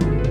Bye.